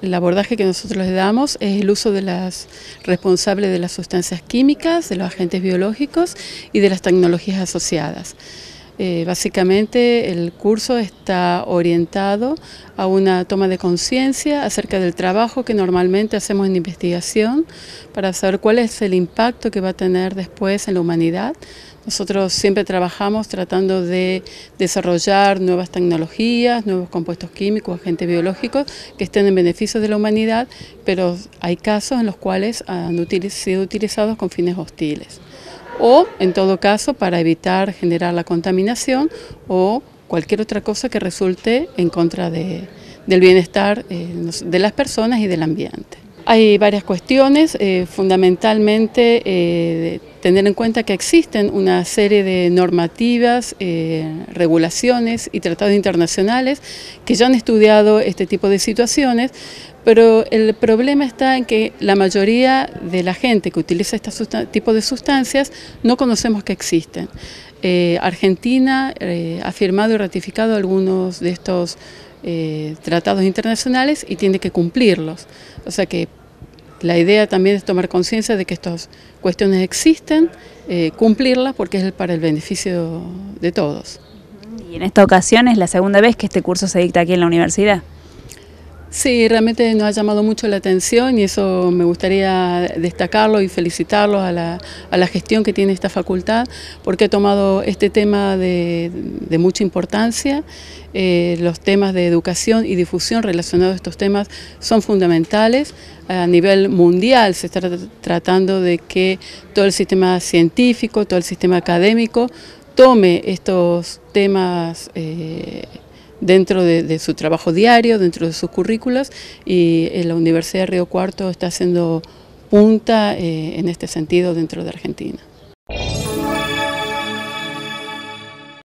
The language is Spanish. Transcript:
El abordaje que nosotros le damos es el uso de las responsables de las sustancias químicas, de los agentes biológicos y de las tecnologías asociadas. Eh, básicamente el curso está orientado a una toma de conciencia acerca del trabajo que normalmente hacemos en investigación para saber cuál es el impacto que va a tener después en la humanidad. Nosotros siempre trabajamos tratando de desarrollar nuevas tecnologías, nuevos compuestos químicos, agentes biológicos que estén en beneficio de la humanidad, pero hay casos en los cuales han sido utilizados con fines hostiles o en todo caso para evitar generar la contaminación o cualquier otra cosa que resulte en contra del bienestar eh, de las personas y del ambiente. Hay varias cuestiones, eh, fundamentalmente eh, tener en cuenta que existen una serie de normativas, regulaciones y tratados internacionales que ya han estudiado este tipo de situaciones, pero el problema está en que la mayoría de la gente que utiliza este tipo de sustancias no conocemos que existen. Eh, Argentina eh, ha firmado y ratificado algunos de estos eh, tratados internacionales y tiene que cumplirlos. O sea que la idea también es tomar conciencia de que estas cuestiones existen, cumplirlas porque es para el beneficio de todos. Y en esta ocasión es la segunda vez que este curso se dicta aquí en la universidad. Sí, realmente nos ha llamado mucho la atención y eso me gustaría destacarlo y felicitarlo a la, gestión que tiene esta facultad porque ha tomado este tema de, mucha importancia. Eh, los temas de educación y difusión relacionados a estos temas son fundamentales. A nivel mundial se está tratando de que todo el sistema científico, todo el sistema académico tome estos temas eh, dentro de, su trabajo diario, dentro de sus currículos y en la Universidad de Río Cuarto está haciendo punta eh, en este sentido dentro de Argentina.